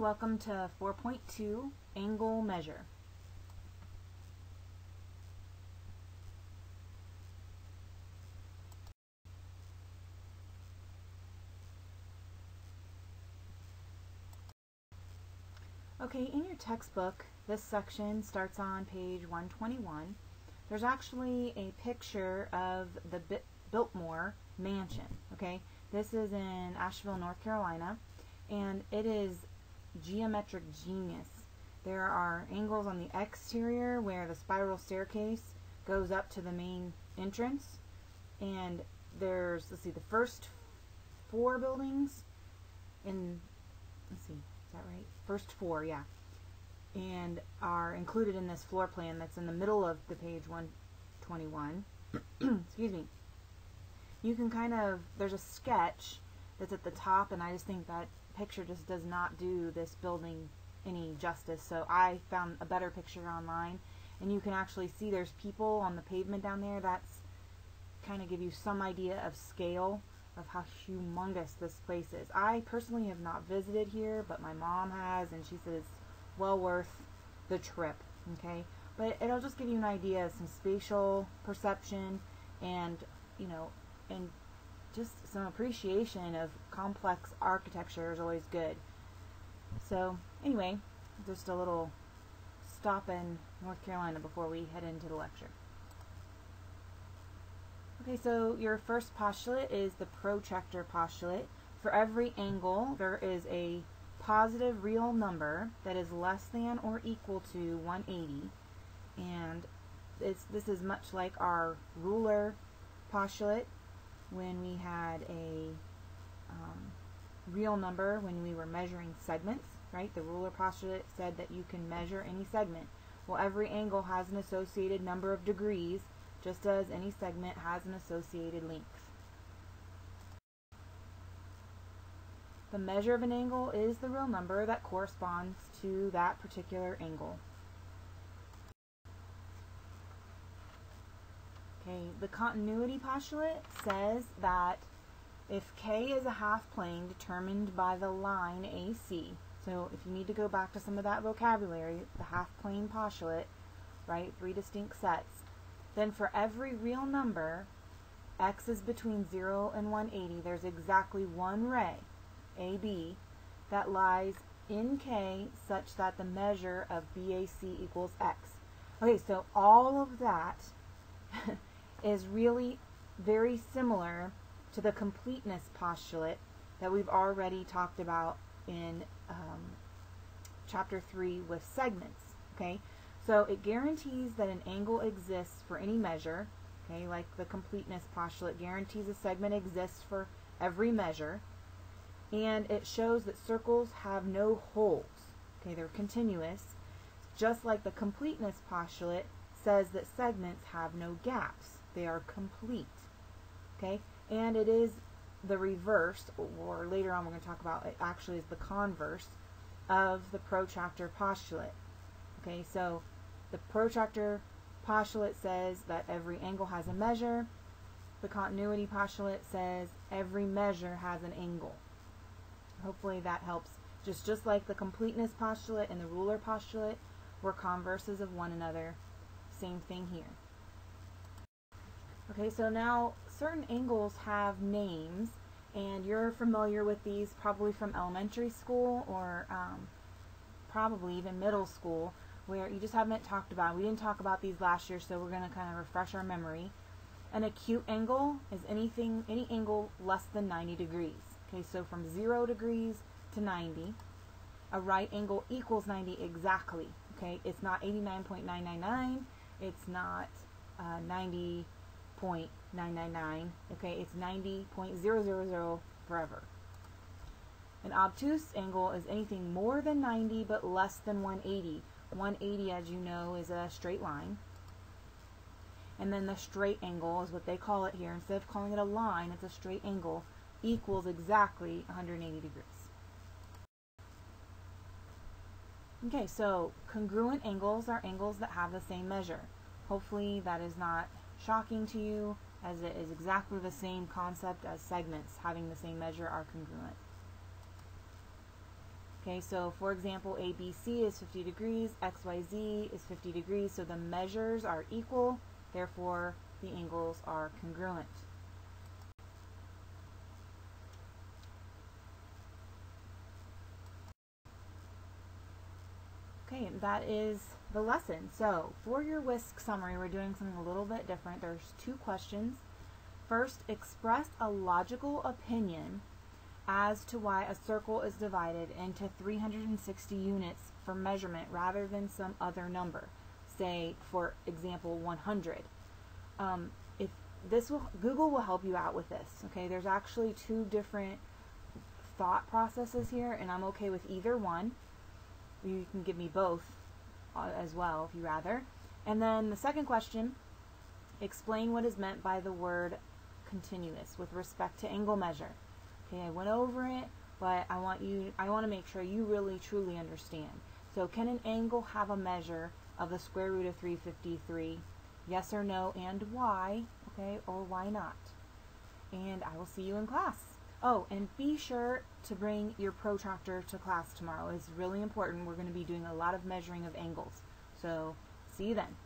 welcome to 4.2 Angle Measure. Okay, in your textbook, this section starts on page 121. There's actually a picture of the Biltmore Mansion, okay? This is in Asheville, North Carolina, and it is geometric genius. There are angles on the exterior where the spiral staircase goes up to the main entrance, and there's, let's see, the first four buildings in, let's see, is that right? First four, yeah. And are included in this floor plan that's in the middle of the page 121. Excuse me. You can kind of, there's a sketch that's at the top, and I just think that picture just does not do this building any justice. So I found a better picture online, and you can actually see there's people on the pavement down there. That's kind of give you some idea of scale of how humongous this place is. I personally have not visited here, but my mom has, and she says well worth the trip. Okay, but it'll just give you an idea of some spatial perception, and you know, and just some appreciation of complex architecture is always good. So anyway, just a little stop in North Carolina before we head into the lecture. Okay, so your first postulate is the protractor postulate. For every angle, there is a positive real number that is less than or equal to 180. And this is much like our ruler postulate when we had a um, real number when we were measuring segments, right? The ruler postulate said that you can measure any segment. Well, every angle has an associated number of degrees just as any segment has an associated length. The measure of an angle is the real number that corresponds to that particular angle. Okay, the continuity postulate says that if K is a half plane determined by the line AC, so if you need to go back to some of that vocabulary, the half plane postulate, right, three distinct sets, then for every real number, x is between 0 and 180, there's exactly one ray, AB, that lies in K such that the measure of BAC equals x. Okay, so all of that is really very similar to the completeness postulate that we've already talked about in um, chapter 3 with segments. Okay, so it guarantees that an angle exists for any measure, okay, like the completeness postulate guarantees a segment exists for every measure, and it shows that circles have no holes, okay, they're continuous, just like the completeness postulate says that segments have no gaps, they are complete, okay, and it is the reverse, or later on we're going to talk about it actually is the converse of the protractor postulate. Okay, so the protractor postulate says that every angle has a measure. The continuity postulate says every measure has an angle. Hopefully that helps. Just just like the completeness postulate and the ruler postulate were converses of one another. Same thing here. Okay, so now certain angles have names, and you're familiar with these probably from elementary school or um, probably even middle school where you just haven't talked about. We didn't talk about these last year, so we're going to kind of refresh our memory. An acute angle is anything, any angle less than 90 degrees. Okay, so from 0 degrees to 90. A right angle equals 90 exactly. Okay, it's not 89.999. It's not uh, 90.999. Okay, it's 90.000 forever. An obtuse angle is anything more than 90 but less than 180. 180, as you know, is a straight line. And then the straight angle is what they call it here. Instead of calling it a line, it's a straight angle, equals exactly 180 degrees. Okay, so congruent angles are angles that have the same measure. Hopefully that is not shocking to you, as it is exactly the same concept as segments having the same measure are congruent. Okay, so for example, ABC is 50 degrees, XYZ is 50 degrees, so the measures are equal, therefore the angles are congruent. Okay, that is the lesson. So for your WSQ summary, we're doing something a little bit different. There's two questions. First, express a logical opinion as to why a circle is divided into 360 units for measurement rather than some other number. Say, for example, 100. Um, if this will, Google will help you out with this. Okay, there's actually two different thought processes here, and I'm okay with either one. You can give me both Uh, as well if you rather. And then the second question, explain what is meant by the word continuous with respect to angle measure. Okay, I went over it, but I want you I want to make sure you really truly understand. So can an angle have a measure of the square root of 353? Yes or no and why? Okay, or why not? And I will see you in class. Oh, and be sure to bring your protractor to class tomorrow. It's really important. We're going to be doing a lot of measuring of angles. So, see you then.